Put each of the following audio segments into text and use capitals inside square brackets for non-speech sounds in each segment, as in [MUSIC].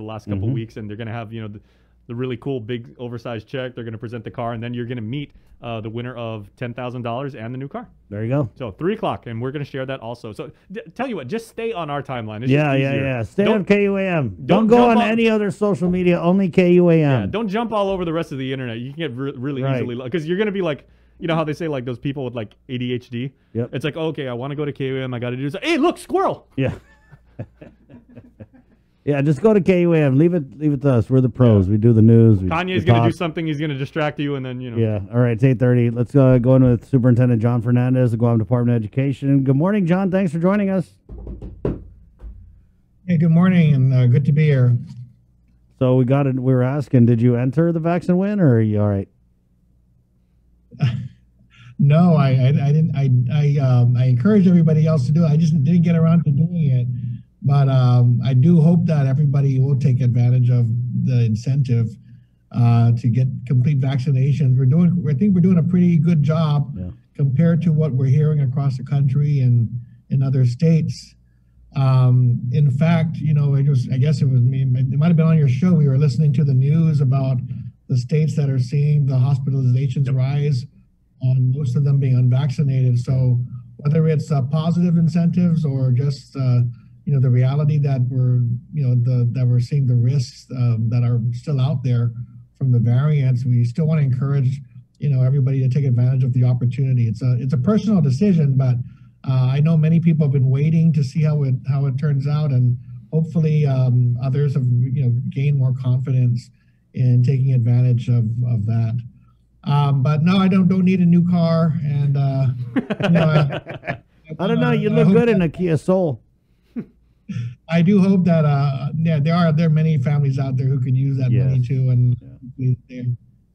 the last couple Mhm. weeks, and they're going to have you know the, the really cool big oversized check. They're going to present the car, and then you're going to meet uh, the winner of ten thousand dollars and the new car. There you go. So three o'clock, and we're going to share that also. So d- tell you what, just stay on our timeline. It's Yeah, yeah, yeah. Stay Don't- on KUAM. Don't, don't go on, on- any other social media. Only KUAM. Yeah, don't jump all over the rest of the internet. You can get re- really Right. easily because you're gonna be like, you know how they say like those people with like ADHD. Yep. It's like okay, I want to go to KUM. I got to do this. Hey, look, squirrel. Yeah. [LAUGHS] [LAUGHS] yeah, just go to KUAM. Leave it leave it to us. We're the pros. We do the news. We, Kanye's we gonna do something. He's gonna distract you, and then you know. Yeah. All right, it's 8:30. Let's uh, go in with Superintendent Jon Fernandez, the Guam Department of Education. Good morning, John. Thanks for joining us. Hey, good morning, and uh, good to be here. So we got it. We were asking, did you enter the vaccine win, or are you all right? [LAUGHS] No, I, I, I didn't. I, I, um, I encourage everybody else to do it. I just didn't get around to doing it, but um, I do hope that everybody will take advantage of the incentive uh, to get complete vaccinations. We're doing. I think we're doing a pretty good job Yeah. compared to what we're hearing across the country and in other states. Um, in fact, you know, it was, I guess it was me, it might have been on your show. We were listening to the news about the states that are seeing the hospitalizations rise on most of them being unvaccinated. So whether it's uh, positive incentives or just, uh, you know, the reality that we're, you know, the, that we're seeing the risks um, that are still out there from the variants, we still want to encourage, you know, everybody to take advantage of the opportunity. It's a, it's a personal decision, but uh, I know many people have been waiting to see how it how it turns out, and hopefully um, others have you know gained more confidence in taking advantage of of that. Um, but no, I don't don't need a new car, and uh, you know, I, [LAUGHS] I don't know. You I look good that- in a Kia Soul. I do hope that uh, yeah, there are there are many families out there who could use that money too, and hopefully they,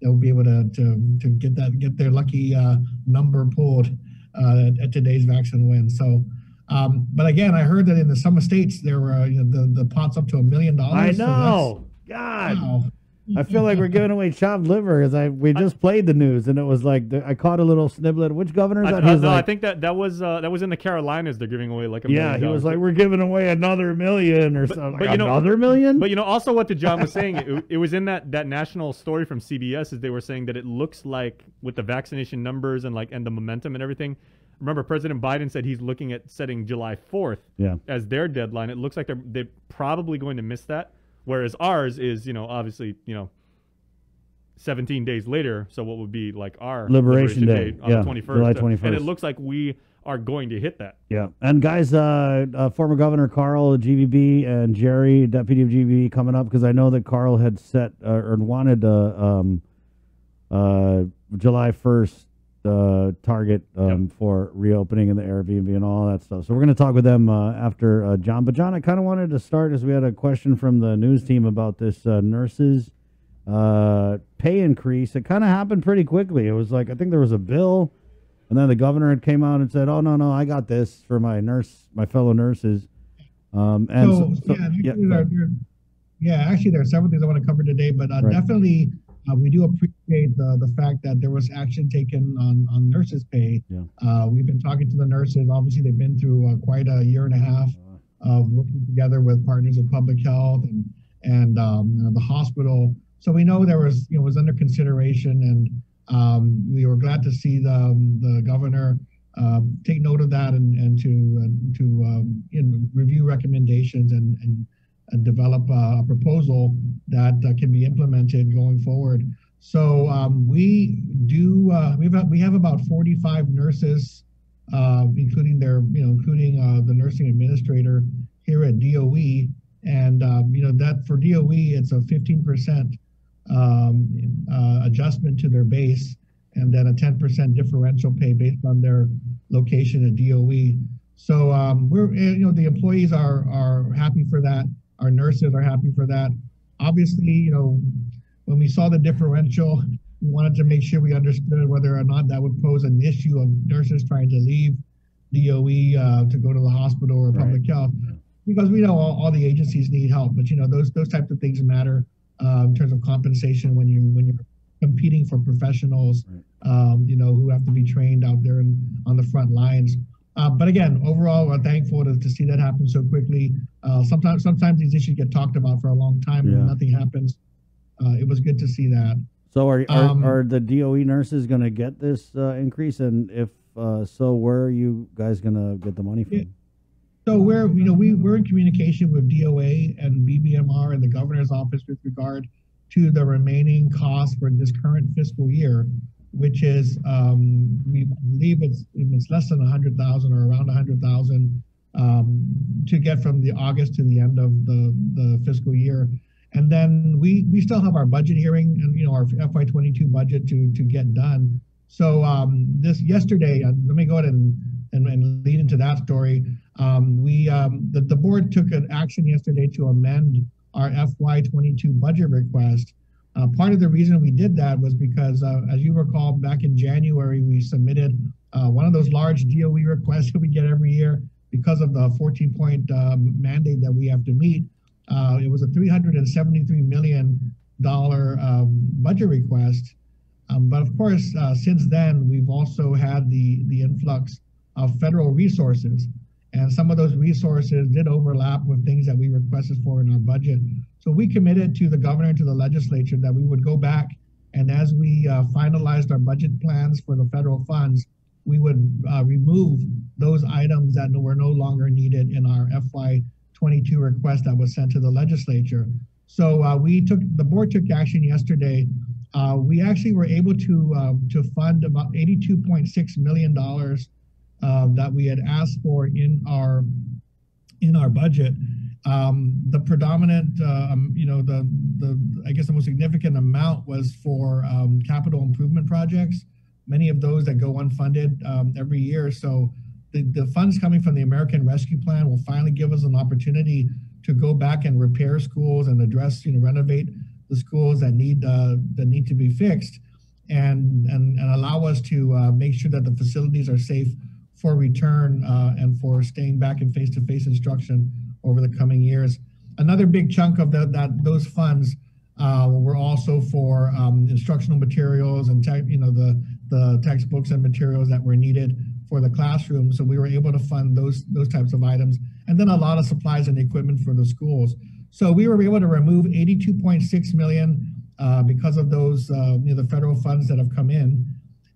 they'll be able to to to get that get their lucky uh, number pulled uh, at today's vaccine win. So. Um, but again, I heard that in the some states there were uh, you know, the the pot's up to a million dollars. I so know. God. wow. I feel like we're giving away chopped liver because I we just played the news and it was like the, I caught a little sniblet. Which governor is I? I- was no, I think that that was uh, that was in the Carolinas. They're giving away like a yeah, he was like, we're giving away another million or But- something. but Like, you know- another million? But you know, also what the Jon was saying, it, it was in that that national story from CBS is they were saying that it looks like with the vaccination numbers and like and the momentum and everything. Remember, President Biden said he's looking at setting July fourth yeah, as their deadline. It looks like they're they're probably going to miss that. Whereas ours is, you know, obviously, you know, 17 days later. So what would be like our Liberation Day. on Yeah, the 21st. July 21st, And it looks like we are going to hit that. yeah. And guys, uh, uh, former Governor Carl GVB and Jerry, deputy of GVB, coming up because I know that Carl had set uh, or wanted uh, um, uh, July first uh, target um, for reopening in the Airbnb and all that stuff. So we're going to talk with them uh, after uh, Jon. But Jon, I kind of wanted to start as we had a question from the news team about this uh, nurses uh, pay increase. It kind of happened pretty quickly. It was like I think there was a bill, and then the governor came out and said, "Oh no, no, I got this for my nurse, my fellow nurses." Um, and so, so, so- yeah, yeah, actually, there, there- yeah, actually, there are several things I want to cover today, but uh, Right. definitely uh, we do appreciate the the fact that there was action taken on on nurses' pay. Yeah. Uh, we've been talking to the nurses. Obviously, they've been through uh, quite a year and a half of working together with partners of public health and and um, the hospital. So we know there was you know was under consideration, and um, we were glad to see the um, the governor um, take note of that and and to uh, to um, you know, review recommendations and and, and develop a, proposal that uh, can be implemented going forward. So um, we do uh, we have we have about 45 nurses, uh, including their you know including the nursing administrator here at DOE, and um, you know that for DOE it's a 15 percent um, uh, adjustment to their base, and then a 10 percent differential pay based on their location at DOE. So um, we're you know the employees are are happy for that. Our nurses are happy for that. Obviously, you know when we saw the differential, we wanted to make sure we understood whether or not that would pose an issue of nurses trying to leave DOE uh, to go to the hospital or Right. public health, because we know all, all the agencies need help. But you know those those types of things matter uh, in terms of compensation when you when you're competing for professionals, um, you know who have to be trained out there and on the front lines. Uh, but again, overall, we're thankful to, to see that happen so quickly. Uh, sometimes sometimes these issues get talked about for a long time Yeah. and nothing happens. Uh, it was good to see that. So are are, Um, are the DOE nurses going to get this uh, increase? And if uh, so, where are you guys going to get the money from? Yeah. So we're, you know, we, we're in communication with DOA and BBMR and the governor's office with regard to the remaining costs for this current fiscal year, which is, um, we believe it's, it's less than a hundred thousand or around a hundred thousand, um, to get from the August to the end of the, the fiscal year. And then we, we still have our budget hearing and, you know, our FY twenty-two budget to, to get done. So, um, this, yesterday, uh, let me go ahead and, and, and lead into that story. Um, we, um, the, the board took an action yesterday to amend our FY twenty-two budget request. Uh, part of the reason we did that was because, uh, as you recall, back in January, we submitted, uh, one of those large DOE requests that we get every year because of the fourteen point, um, mandate that we have to meet. Uh, it was a three hundred and seventy-three million dollar, um, budget request. Um, but of course, uh, since then, we've also had the, the influx of federal resources. And some of those resources did overlap with things that we requested for in our budget. So we committed to the governor and to the legislature that we would go back and as we uh, finalized our budget plans for the federal funds, we would uh, remove those items that were no longer needed in our FY22 request that was sent to the legislature. So uh, we took the board took action yesterday. Uh, we actually were able to uh, to fund about 82.6 million dollars uh, that we had asked for in our in our budget. Um, the predominant, um, you know, the the I guess the most significant amount was for um, capital improvement projects. Many of those that go unfunded um, every year. So the, the funds coming from the American Rescue Plan will finally give us an opportunity to go back and repair schools and address, you know, renovate the schools that need uh, that need to be fixed, and and, and allow us to uh, make sure that the facilities are safe for return uh, and for staying back in face-to-face instruction over the coming years. Another big chunk of the, that those funds uh, were also for um, instructional materials and tech, you know the the textbooks and materials that were needed for the classroom. So we were able to fund those those types of items, and then a lot of supplies and equipment for the schools. So we were able to remove 82.6 million uh, because of those uh, you know the federal funds that have come in,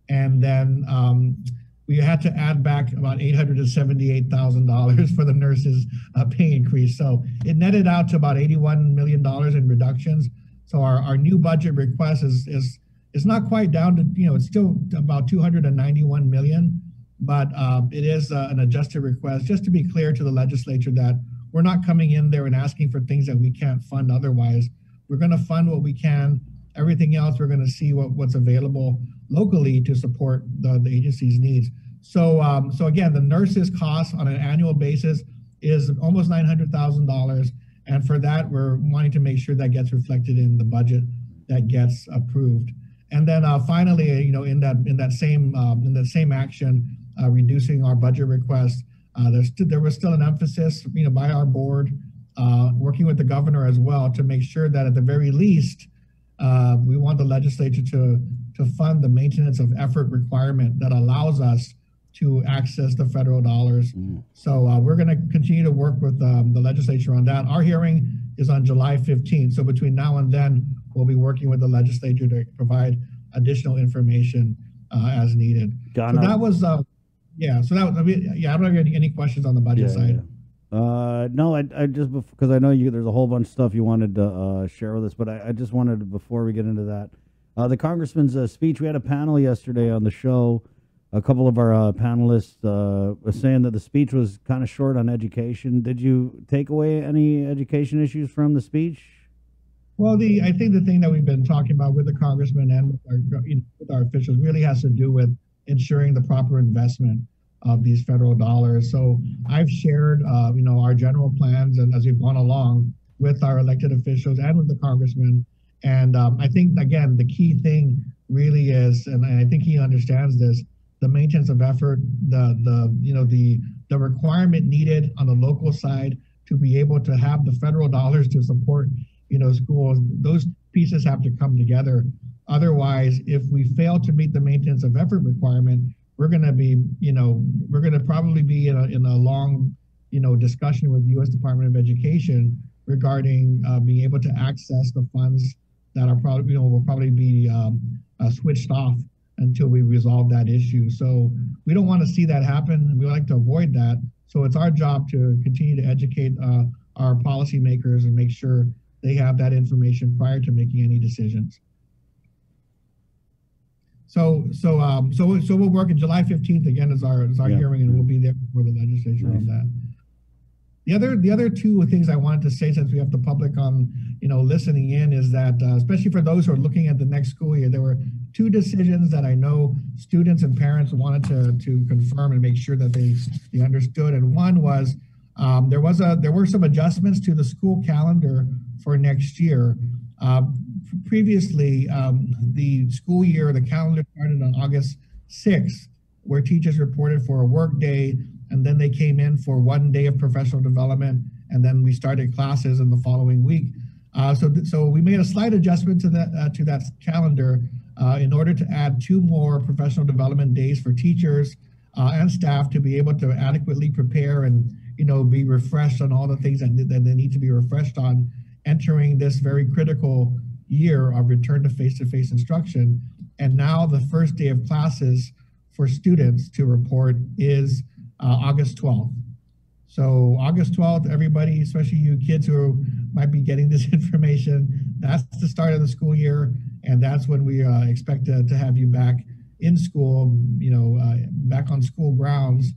and then. Um, we had to add back about $878,000 for the nurses' uh, pay increase. So it netted out to about $81 million in reductions. So our, our new budget request is, is, is not quite down to, you know, it's still about 291 million, but uh, it is uh, an adjusted request just to be clear to the legislature that we're not coming in there and asking for things that we can't fund otherwise. We're going to fund what we can. Everything else, we're going to see what, what's available locally to support the, the agency's needs. So, um, so again, the nurses' cost on an annual basis is almost nine hundred thousand dollars, and for that, we're wanting to make sure that gets reflected in the budget that gets approved. And then uh, finally, you know, in that in that same um, in that same action, uh, reducing our budget request, uh, there's there was still an emphasis, you know, by our board, uh, working with the governor as well, to make sure that at the very least, uh, we want the legislature to to fund the maintenance of effort requirement that allows us to access the federal dollars. Mm. So uh, we're going to continue to work with um, the legislature on that. Our hearing is on July 15th. So between now and then, we'll be working with the legislature to provide additional information uh, as needed. Got So that was, uh, yeah. So that was, I mean, yeah. I don't have any, any questions on the budget Yeah, side. yeah. Uh, no, I, I just because I know you. There's a whole bunch of stuff you wanted to uh, share with us, but I, I just wanted to, before we get into that, uh, the congressman's uh, speech. We had a panel yesterday on the show. A couple of our uh, panelists uh, were saying that the speech was kind of short on education. Did you take away any education issues from the speech? Well, the I think the thing that we've been talking about with the congressman and with our, you know, with our officials really has to do with ensuring the proper investment of these federal dollars. So I've shared, uh, you know, our general plans and as we've gone along with our elected officials and with the congressman. And um, I think again, the key thing really is, and I think he understands this, the maintenance of effort, the the you know the the requirement needed on the local side to be able to have the federal dollars to support you know schools those pieces have to come together otherwise if we fail to meet the maintenance of effort requirement we're going to be you know we're going to probably be in a, in a long you know, discussion with the U.S. Department of Education regarding uh, being able to access the funds that are probably, you know, will probably be um, uh, switched off until we resolve that issue. So we don't want to see that happen. We like to avoid that. So it's our job to continue to educate uh, our policymakers and make sure they have that information prior to making any decisions. So, so, um, so, so we'll work in July 15th again as our, as our yeah. hearing and we'll be there for the legislature nice. on that. The other, the other two things I wanted to say since we have the public on, you know, listening in is that, uh, especially for those who are looking at the next school year, there were two decisions that I know students and parents wanted to, to confirm and make sure that they, they understood. And one was um, there was a there were some adjustments to the school calendar for next year. Uh, previously, um, the school year, the calendar started on August 6th, where teachers reported for a work day, and then they came in for one day of professional development, and then we started classes in the following week. Uh, so, so we made a slight adjustment to that uh, to that calendar uh, in order to add two more professional development days for teachers uh, and staff to be able to adequately prepare and you know be refreshed on all the things that, that they need to be refreshed on entering this very critical year of return to face-to-face instruction. And now the first day of classes for students to report is uh, August 12th. So August 12th, everybody, especially you kids who might be getting this [LAUGHS] information, that's the start of the school year. And that's when we uh, expect to, to have you back in school, you know, uh, back on school grounds.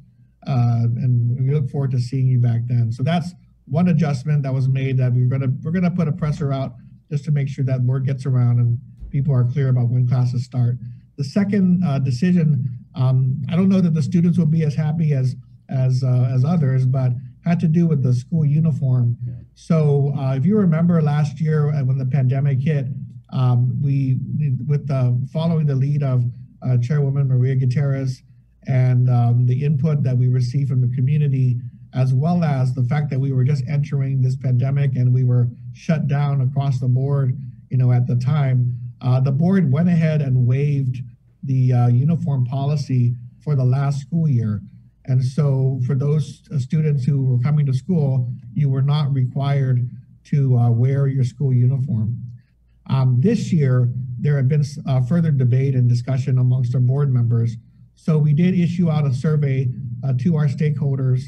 Uh, and we look forward to seeing you back then. So that's one adjustment that was made that we're gonna we're gonna put a presser out just to make sure that word gets around and people are clear about when classes start. The second uh, decision, um, I don't know that the students will be as happy as as uh, as others, but had to do with the school uniform. So uh, if you remember last year uh, when the pandemic hit, um, we with the following the lead of uh, Chairwoman Maria Gutierrez and um, the input that we received from the community, as well as the fact that we were just entering this pandemic and we were shut down across the board, you know, at the time, uh, the board went ahead and waived the uh, uniform policy for the last school year. And so for those uh, students who were coming to school, you were not required to uh, wear your school uniform. Um, this year, there had been uh, further debate and discussion amongst our board members. So we did issue out a survey uh, to our stakeholders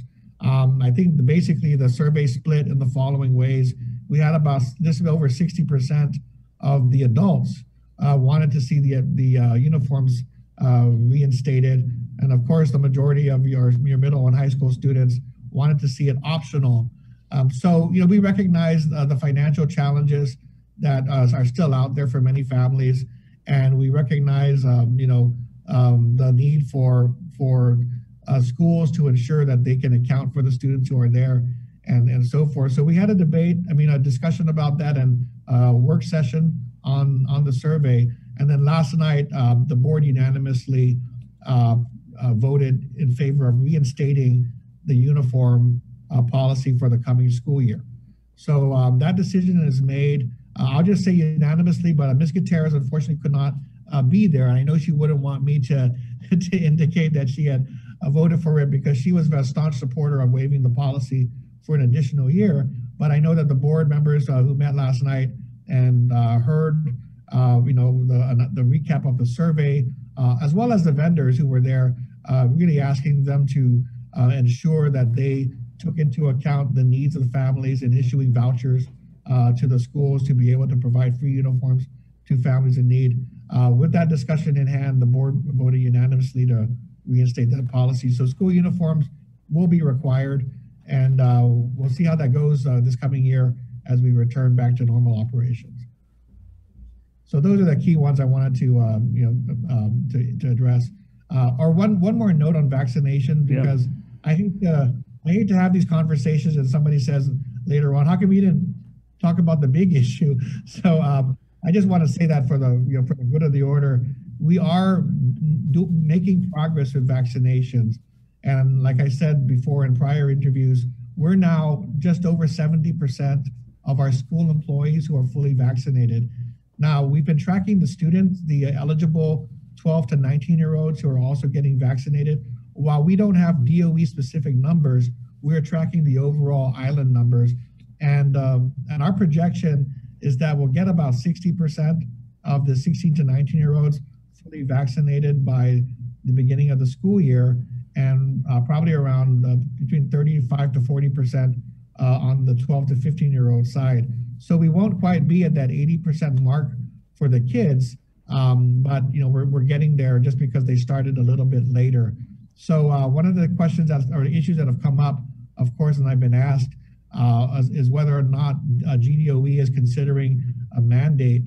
um, I think the, basically the survey split in the following ways. We had about just over 60% of the adults uh, wanted to see the, the uh, uniforms uh, reinstated. And of course, the majority of your, your middle and high school students wanted to see it optional. Um, so, you know, we recognize uh, the financial challenges that uh, are still out there for many families. And we recognize, um, you know, um, the need for, for uh, schools to ensure that they can account for the students who are there and, and so forth. So we had a debate, I mean, a discussion about that and a work session on, on the survey. And then last night, um, the board unanimously uh, uh, voted in favor of reinstating the uniform uh, policy for the coming school year. So um, that decision is made. Uh, I'll just say unanimously, but Ms. Gutierrez unfortunately could not uh, be there. I know she wouldn't want me to, [LAUGHS] to indicate that she had uh, voted for it because she was a staunch supporter of waiving the policy for an additional year. But I know that the board members uh, who met last night and uh, heard, uh, you know, the, the recap of the survey, uh, as well as the vendors who were there, uh, really asking them to ensure that they took into account the needs of the families in issuing vouchers to the schools to be able to provide free uniforms to families in need. with that discussion in hand, the board voted unanimously to reinstate that policy. So school uniforms will be required, and uh, we'll see how that goes uh, this coming year as we return back to normal operations. So those are the key ones I wanted to um, you know um, to, to address. Uh, or one one more note on vaccination because yeah. I hate to I hate to have these conversations and somebody says later on, how come you didn't talk about the big [LAUGHS] issue? So um, I just want to say that for the you know for the good of the order, we are do, making progress with vaccinations. And like I said before in prior interviews, we're now just over 70% of our school employees who are fully vaccinated. Now, we've been tracking the students, the eligible 12 to 19 year olds who are also getting vaccinated. While we don't have DOE specific numbers, we're tracking the overall island numbers, and um, and our projection is that we'll get about 60% of the 16 to 19 year olds fully vaccinated by the beginning of the school year, and uh, probably around uh, between 35 to 40% uh, on the 12 to 15 year old side. So we won't quite be at that 80% mark for the kids, um, but you know we're, we're getting there just because they started a little bit later. So uh, one of the questions that, or issues that have come up, of course, and I've been asked, uh, is, is, whether or not GDOE is considering a mandate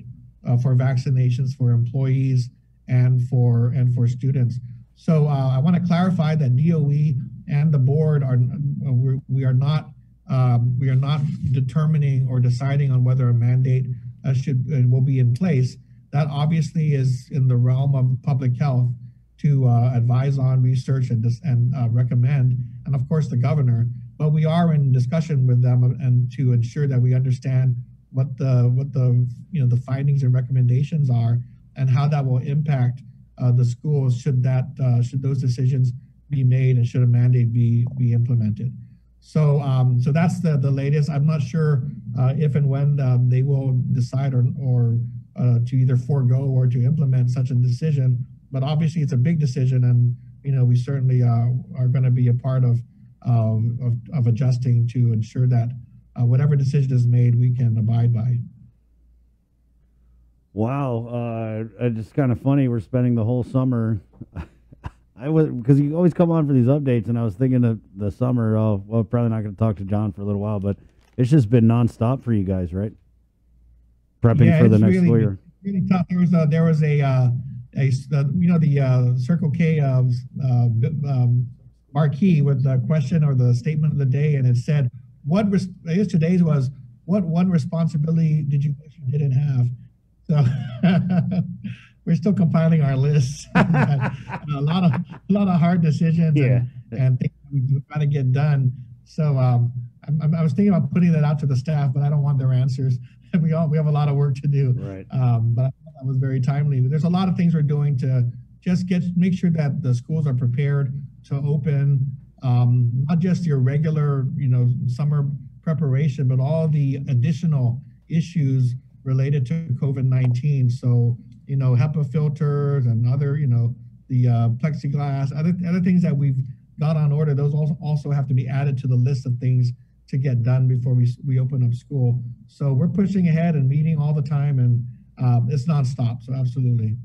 uh, for vaccinations for employees and for and for students. So uh, I want to clarify that DOE and the board are we're, we are not um, we are not determining or deciding on whether a mandate uh, should will be in place. That obviously is in the realm of public health to uh, advise on research and and uh, recommend, and of course the governor. But we are in discussion with them and to ensure that we understand what the what the you know the findings and recommendations are and how that will impact uh, the schools should that uh, should those decisions be made and should a mandate be be implemented. So um, so that's the the latest. I'm not sure uh, if and when um, they will decide or or uh, to either forego or to implement such a decision. But obviously, it's a big decision, and you know we certainly uh, are going to be a part of, of, of adjusting to ensure that uh, whatever decision is made, we can abide by. Wow, uh, it's kind of funny. We're spending the whole summer. [LAUGHS] I was because you always come on for these updates, and I was thinking of the summer. Oh, well, probably not going to talk to Jon for a little while, but it's just been nonstop for you guys, right? Prepping yeah, for the next really, year. Really tough. There was a, there was a, uh, a you know the uh, Circle K uh, um, marquee with the question or the statement of the day, and it said what res- today's was what one responsibility did you wish you didn't have? So [LAUGHS] we're still compiling our list. [LAUGHS] a lot of a lot of hard decisions yeah. and, and things we got to get done. So um, I, I, was thinking about putting that out to the staff, but I don't want their answers. [LAUGHS] we all we have a lot of work to do. Right. Um, but that was very timely. There's a lot of things we're doing to just get make sure that the schools are prepared to open um, not just your regular, you know, summer preparation, but all the additional issues related to COVID-19. So, you know, HEPA filters and other, you know, the uh, plexiglass, other, other things that we've got on order, those also, have to be added to the list of things to get done before we, we open up school. So we're pushing ahead and meeting all the time and um, it's nonstop. So absolutely.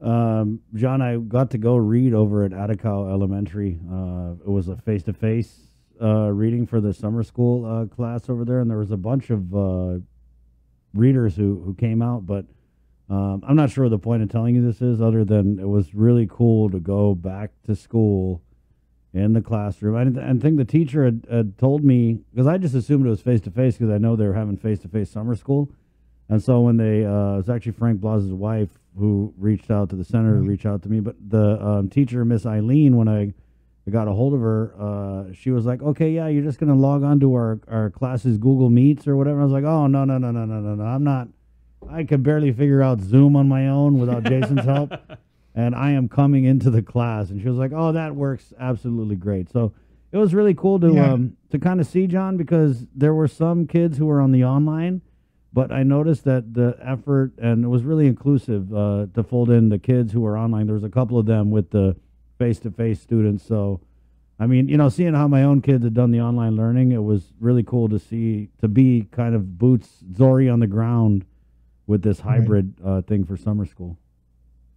Um, Jon, I got to go read over at Adacao Elementary. Uh, it was a face to face reading for the summer school uh, class over there, and there was a bunch of uh, readers who, who came out. But um, I'm not sure the point of telling you this is, other than it was really cool to go back to school in the classroom. I, I think the teacher had, had told me, because I just assumed it was face to face because I know they were having face to face summer school. And so when they, uh, it was actually Frank Blas's wife who reached out to the center to reach out to me. But the um, teacher, Miss Eileen, when I, I got a hold of her, uh, she was like, "Okay, yeah, you're just gonna log on to our our classes Google Meets or whatever." I was like, "Oh no, no, no, no, no, no, no! I'm not. I could barely figure out Zoom on my own without Jason's help, [LAUGHS] and I am coming into the class." And she was like, "Oh, that works absolutely great." So it was really cool to yeah. um to kind of see Jon because there were some kids who were on the online but I noticed that the effort and it was really inclusive uh, to fold in the kids who were online. There was a couple of them with the face-to-face students. So, I mean, you know, seeing how my own kids had done the online learning, it was really cool to see to be kind of boots Zori on the ground with this hybrid right. uh, thing for summer school.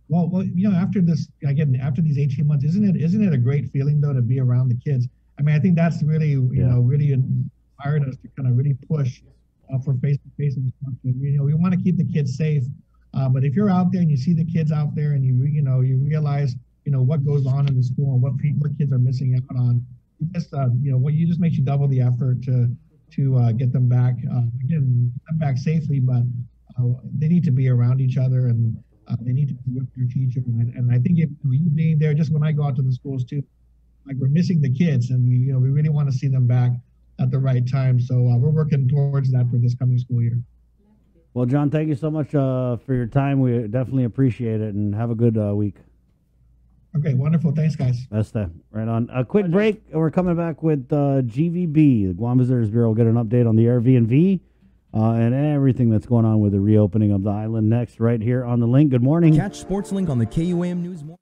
Well, well, you know, after this again, after these 18 months, isn't it isn't it a great feeling though to be around the kids? I mean, I think that's really you yeah. know really inspired us to kind of really push uh, for face-to-face instruction. You know, we want to keep the kids safe, uh, but if you're out there and you see the kids out there and you you know you realize you know what goes on in the school and what what kids are missing out on, just uh, you know what you just makes you double the effort to to uh, get them back uh, again them back safely, but uh, they need to be around each other and uh, they need to be with their teacher. And, and I think if you being there, just when I go out to the schools too, like we're missing the kids, and we you know we really want to see them back at the right time. So uh, we're working towards that for this coming school year. Well, Jon, thank you so much for your time. We definitely appreciate it, and have a good week. Okay, wonderful. Thanks, guys. Best uh, right on. A quick break, and we're coming back with uh, GVB, the Guam Visitors Bureau. We'll get an update on the Airbnb uh, and everything that's going on with the reopening of the island next, right here on the link. Good morning. Catch SportsLink on the KUAM News Morning.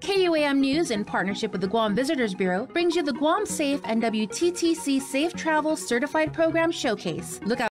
KUAM News, in partnership with the Guam Visitors Bureau, brings you the Guam Safe and WTTC Safe Travel Certified Program Showcase. Look out